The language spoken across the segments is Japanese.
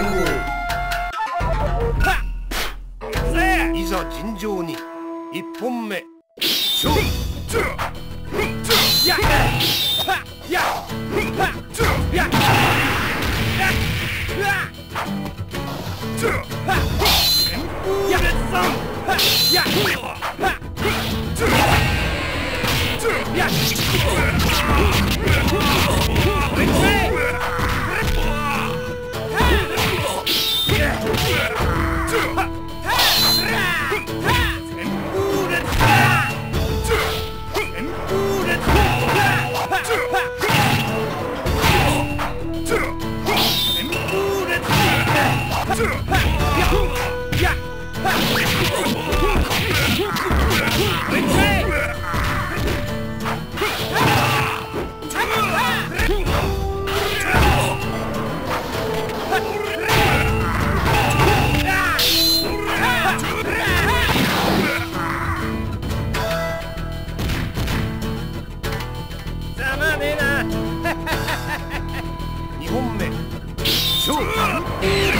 援軍いざ尋常に一本目勝負やっ Yeah.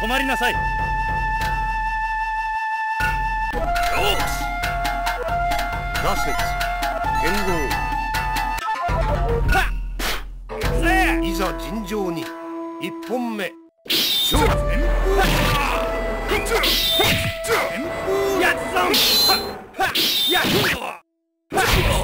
止まりなさい。打節剣豪い。ざ尋常に。一本目。勝負。やっさんやや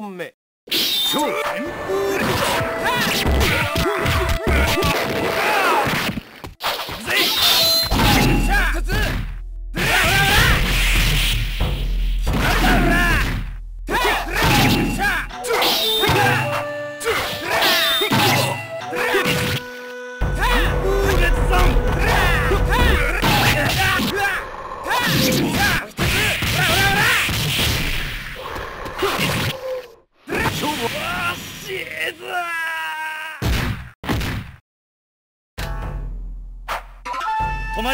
꽃매.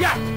Yeah.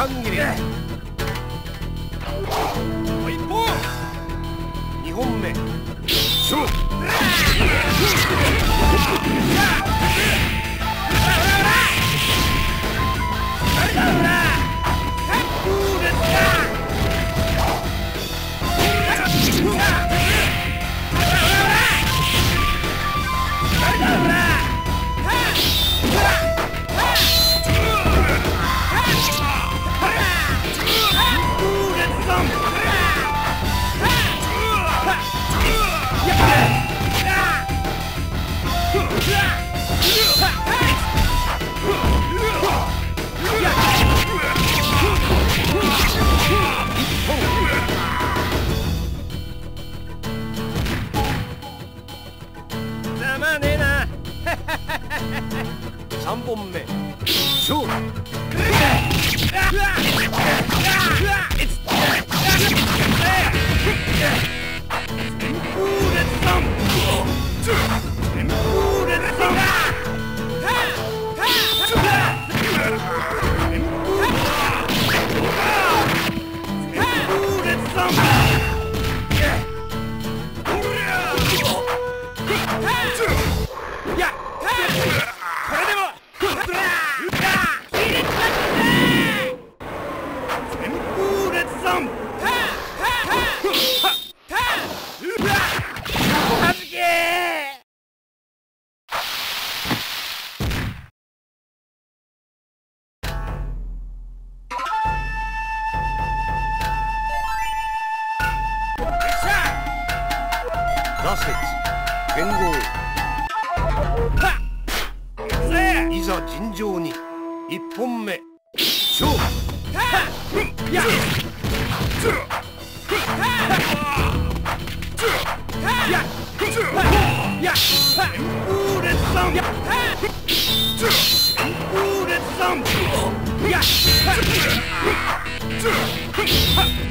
강길이 3本目勝負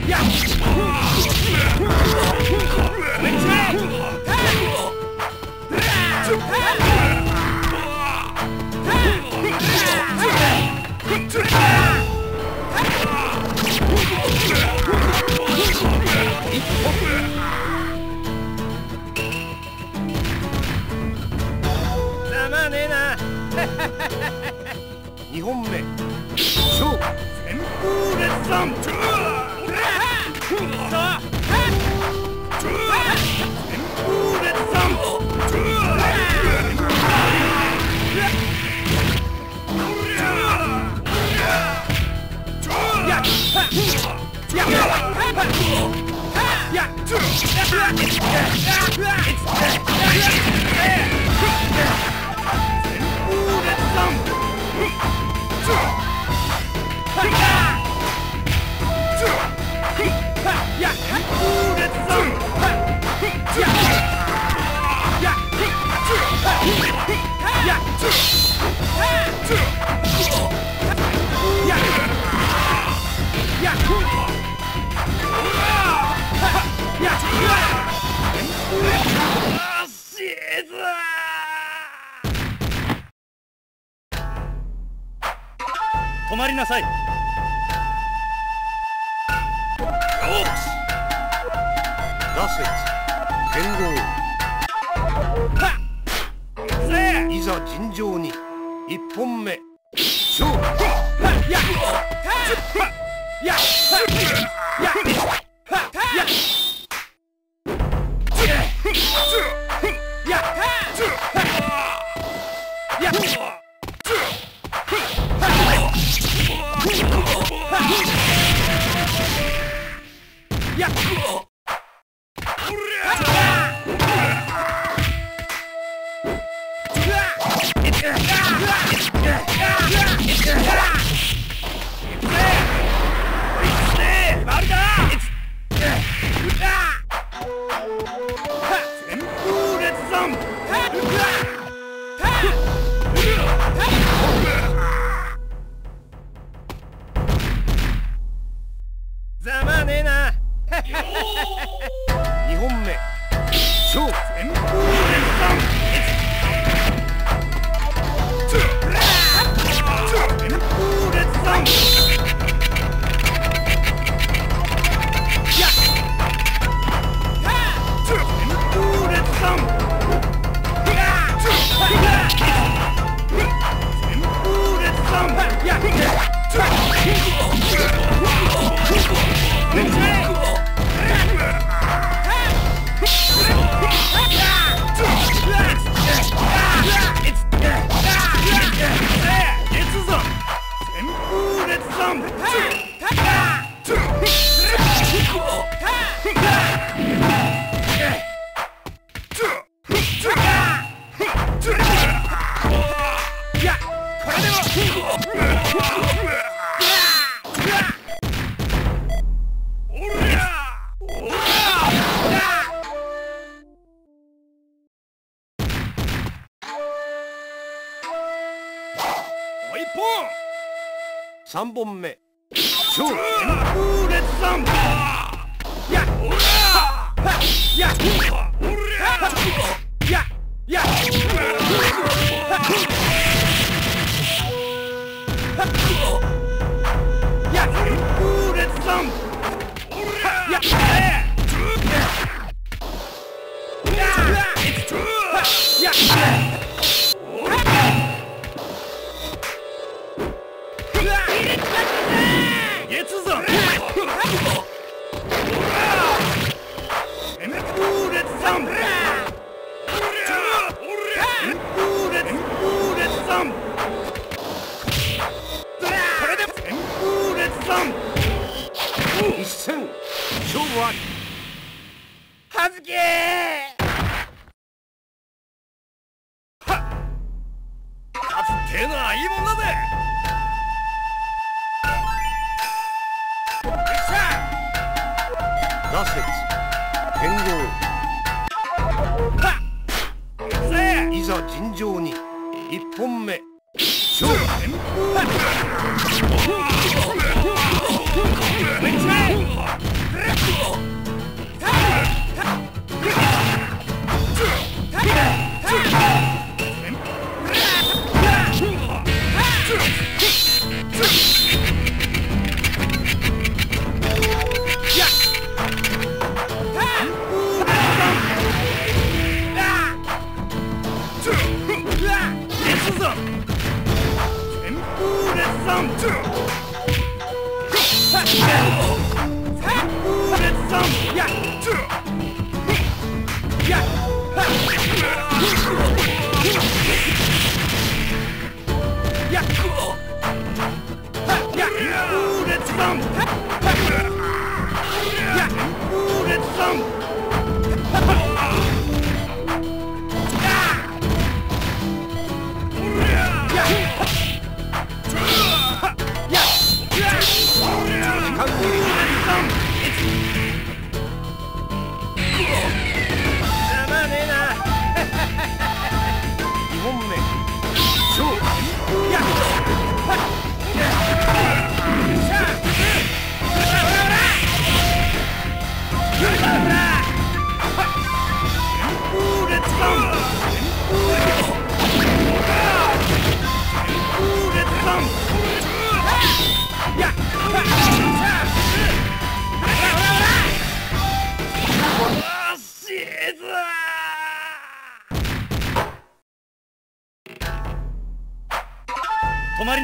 ざなさい。羅刹剣豪いざ尋常に一本目。勝負。ざ cool. 2本目超旋風連弾。3本目。超烈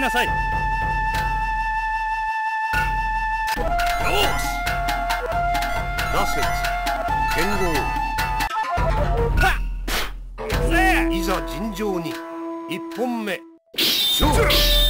なさい。よし。出せ剣豪はっ。いざ尋常に。1本目。勝負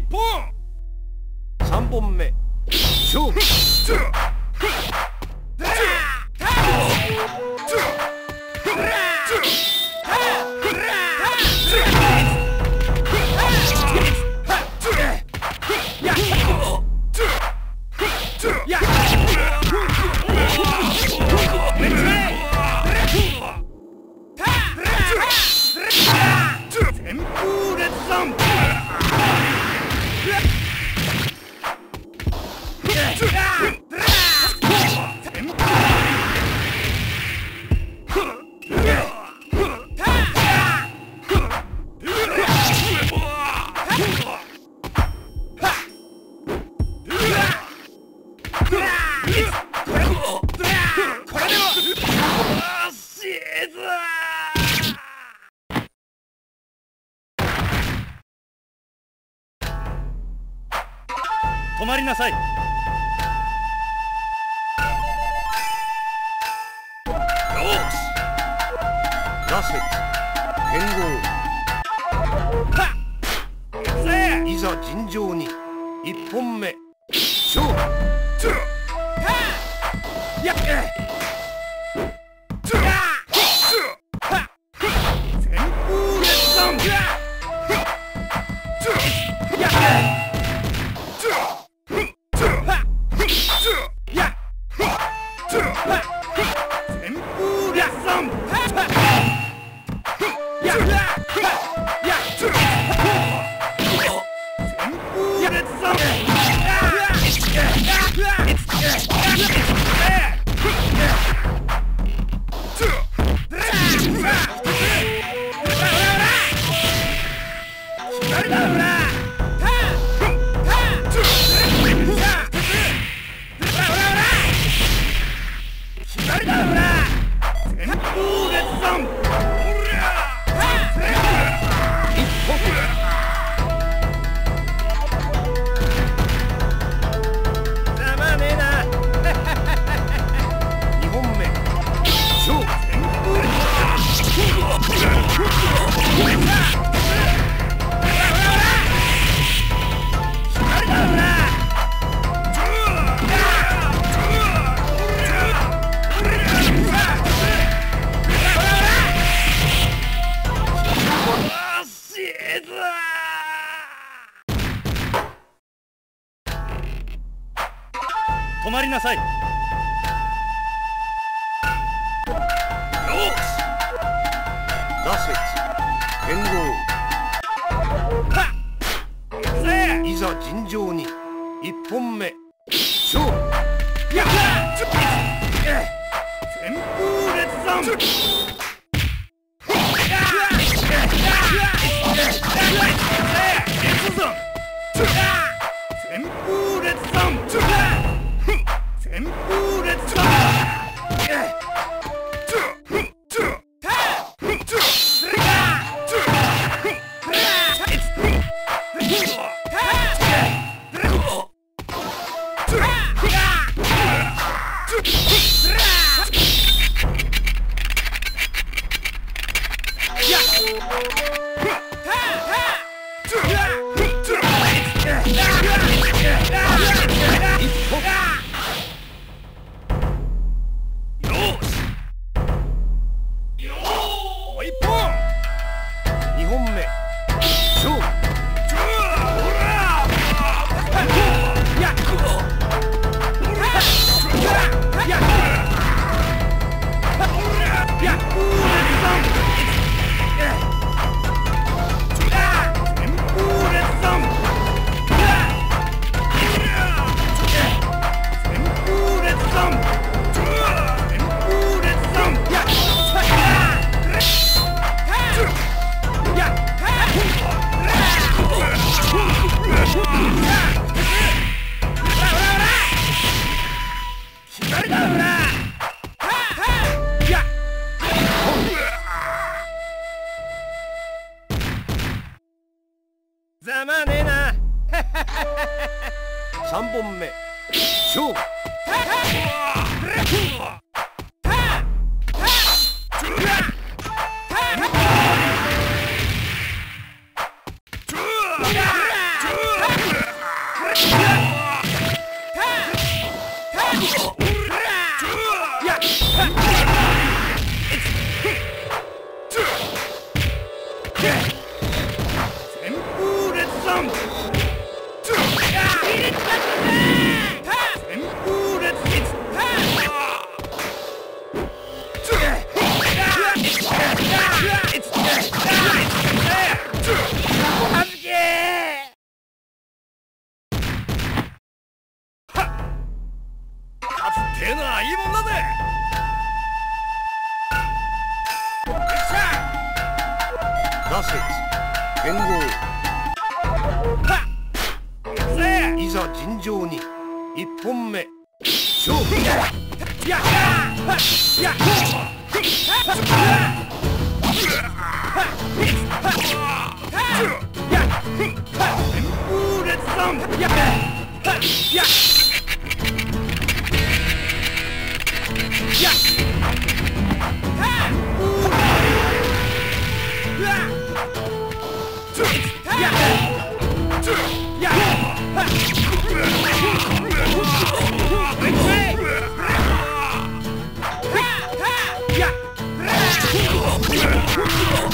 一本。三本目。勝負。なさい。いざ尋常に。一本目。勝負。やっさい。Ha! Yeah.